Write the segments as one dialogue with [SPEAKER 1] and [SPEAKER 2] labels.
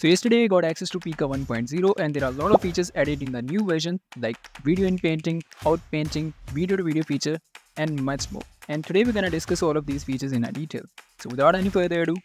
[SPEAKER 1] So yesterday I got access to Pika 1.0 and there are a lot of features added in the new version like video in painting, out painting, video to video feature and much more. And today we're gonna discuss all of these features in a detail. So without any further ado,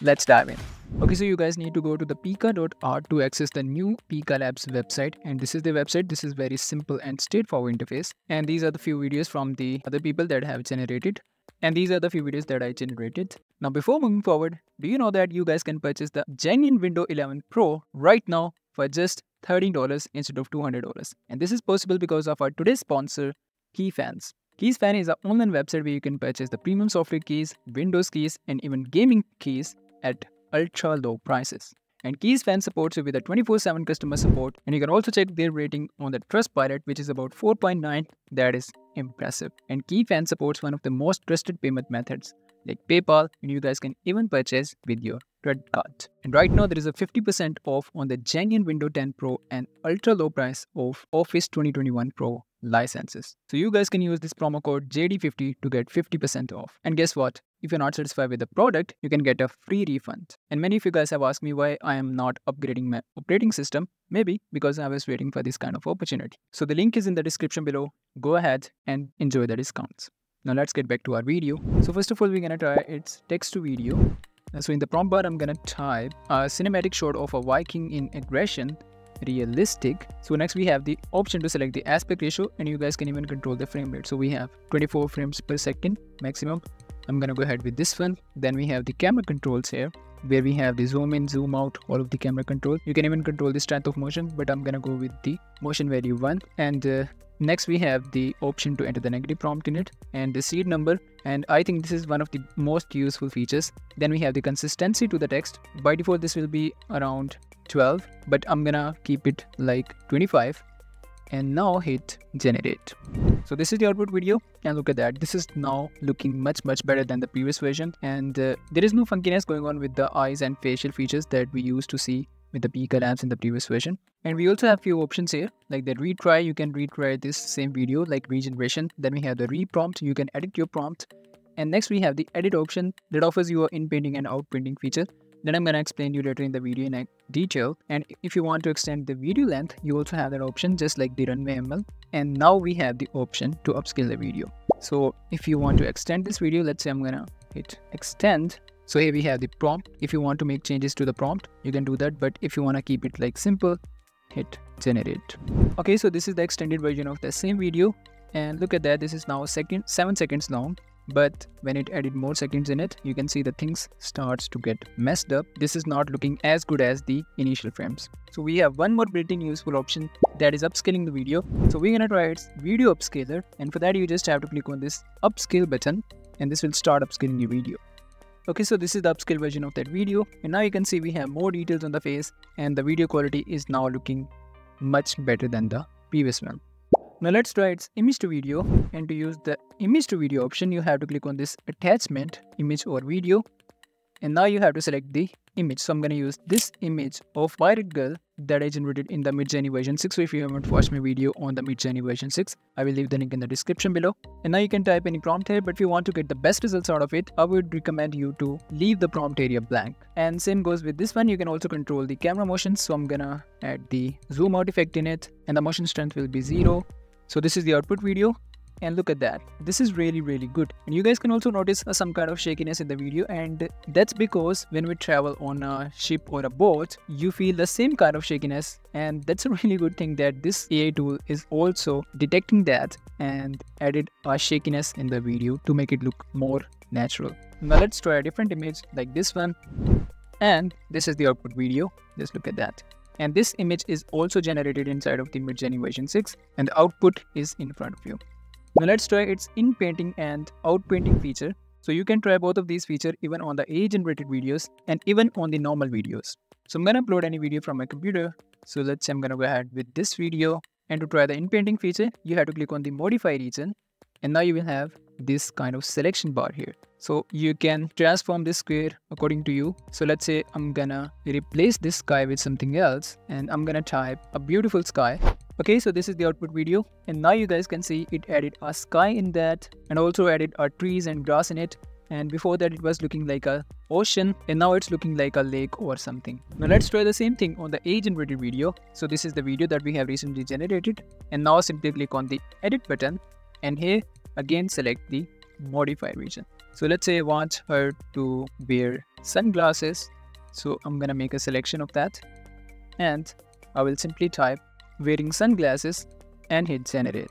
[SPEAKER 1] let's dive in. Okay, so you guys need to go to the pika.art to access the new Pika Labs website. And this is the website. This is very simple and straightforward interface. And these are the few videos from the other people that have generated and these are the few videos that I generated. Now before moving forward, do you know that you guys can purchase the genuine Windows 11 Pro right now for just $13 instead of $200. And this is possible because of our today's sponsor, KeyFans. KeysFan is an online website where you can purchase the premium software keys, Windows keys, and even gaming keys at ultra low prices. And KeysFan supports you with a 24-7 customer support and you can also check their rating on the Trustpilot which is about 4.9 that is impressive. And KeysFan supports one of the most trusted payment methods like PayPal and you guys can even purchase with your credit card. And right now there is a 50% off on the genuine Windows 10 Pro and ultra low price of Office 2021 Pro licenses. So you guys can use this promo code JD50 to get 50% off. And guess what? If you're not satisfied with the product, you can get a free refund. And many of you guys have asked me why I am not upgrading my operating system. Maybe because I was waiting for this kind of opportunity. So the link is in the description below. Go ahead and enjoy the discounts. Now let's get back to our video. So first of all, we're gonna try its text to video. Uh, so in the prompt bar, I'm gonna type a cinematic shot of a Viking in aggression realistic. So next we have the option to select the aspect ratio and you guys can even control the frame rate. So we have 24 frames per second maximum. I'm gonna go ahead with this one. Then we have the camera controls here where we have the zoom in zoom out all of the camera control. You can even control the strength of motion but i'm gonna go with the motion value one. And uh, next we have the option to enter the negative prompt in it and the seed number. And i think this is one of the most useful features. Then we have the consistency to the text. By default this will be around 12 but I'm gonna keep it like 25 and now hit generate. So this is the output video and look at that. This is now looking much much better than the previous version. And uh, there is no funkiness going on with the eyes and facial features that we used to see with the Pika Labs in the previous version. And we also have few options here. Like the retry you can retry this same video like regeneration. Then we have the reprompt. You can edit your prompt. And next we have the edit option that offers you a in painting and out painting feature then I'm gonna explain you later in the video in detail. And if you want to extend the video length, you also have that option just like the Runway ML. And now we have the option to upscale the video. So if you want to extend this video, let's say I'm gonna hit extend. So here we have the prompt. If you want to make changes to the prompt, you can do that. But if you wanna keep it like simple, hit generate. Okay, so this is the extended version of the same video. And look at that, this is now second, 7 seconds long but when it added more seconds in it you can see the things starts to get messed up. This is not looking as good as the initial frames. So we have one more built-in useful option that is upscaling the video. So we're gonna try its video upscaler. And for that you just have to click on this upscale button. And this will start upscaling your video. Okay, so this is the upscale version of that video. And now you can see we have more details on the face. And the video quality is now looking much better than the previous one. Now let's try its image to video and to use the image to video option you have to click on this attachment image or video. And now you have to select the image. So i'm to use this image of pirate girl that i generated in the midjourney version 6 so if you haven't watched my video on the midjourney version 6 i will leave the link in the description below. And now you can type any prompt here but if you want to get the best results out of it i would recommend you to leave the prompt area blank. And same goes with this one. You can also control the camera motion. So i'm gonna add the zoom out effect in it and the motion strength will be zero so this is the output video and look at that. This is really really good. And you guys can also notice uh, some kind of shakiness in the video and that's because when we travel on a ship or a boat you feel the same kind of shakiness and that's a really good thing that this AI tool is also detecting that and added a shakiness in the video to make it look more natural. Now let's try a different image like this one. And this is the output video. Just look at that and this image is also generated inside of the Midjourney version 6 and the output is in front of you. Now let's try its in painting and out painting feature. So you can try both of these features even on the AI generated videos and even on the normal videos. So I'm gonna upload any video from my computer. So let's say I'm gonna go ahead with this video and to try the in painting feature, you have to click on the modify region and now you will have this kind of selection bar here. So you can transform this square according to you. So let's say i'm gonna replace this sky with something else and i'm gonna type a beautiful sky. Okay so this is the output video. And now you guys can see it added a sky in that and also added our trees and grass in it. And before that it was looking like a ocean and now it's looking like a lake or something. Now let's try the same thing on the age generated video. So this is the video that we have recently generated. And now simply click on the edit button. And here again select the modify region. So let's say I want her to wear sunglasses. So I'm gonna make a selection of that and I will simply type wearing sunglasses and hit generate.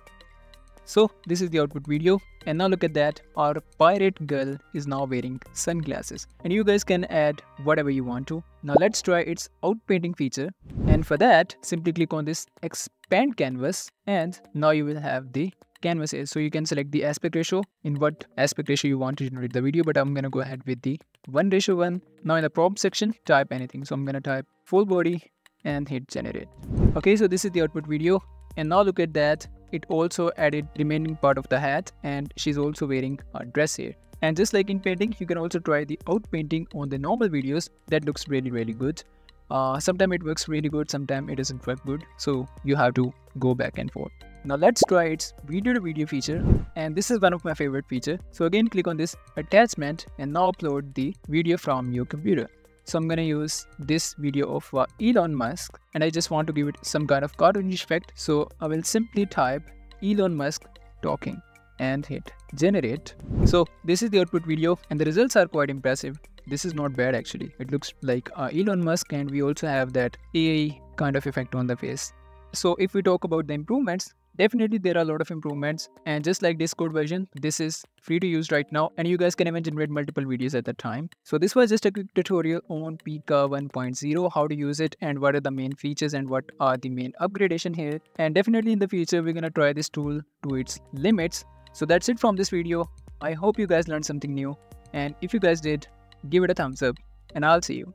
[SPEAKER 1] So this is the output video and now look at that our pirate girl is now wearing sunglasses. And you guys can add whatever you want to. Now let's try its outpainting feature. And for that simply click on this expand canvas. And now you will have the canvas is so you can select the aspect ratio in what aspect ratio you want to generate the video. But i'm gonna go ahead with the 1 ratio 1 now in the prompt section type anything. So i'm gonna type full body and hit generate. Okay so this is the output video. And now look at that it also added remaining part of the hat and she's also wearing a dress here. And just like in painting you can also try the out painting on the normal videos. That looks really really good. Uh, sometimes it works really good sometimes it doesn't work good. So you have to go back and forth. Now let's try its video to video feature. And this is one of my favorite feature. So again click on this attachment and now upload the video from your computer so I'm gonna use this video of uh, Elon Musk and I just want to give it some kind of cartoonish effect. So I will simply type Elon Musk talking and hit generate. So this is the output video and the results are quite impressive. This is not bad actually. It looks like uh, Elon Musk and we also have that AI kind of effect on the face. So if we talk about the improvements, Definitely there are a lot of improvements and just like Discord version, this is free to use right now and you guys can even generate multiple videos at the time. So this was just a quick tutorial on Pika 1.0, how to use it and what are the main features and what are the main upgradation here. And definitely in the future, we're gonna try this tool to its limits. So that's it from this video. I hope you guys learned something new and if you guys did, give it a thumbs up and I'll see you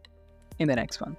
[SPEAKER 1] in the next one.